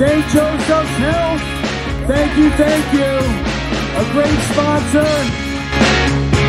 St. Joseph's Health. Thank you, thank you. A great sponsor.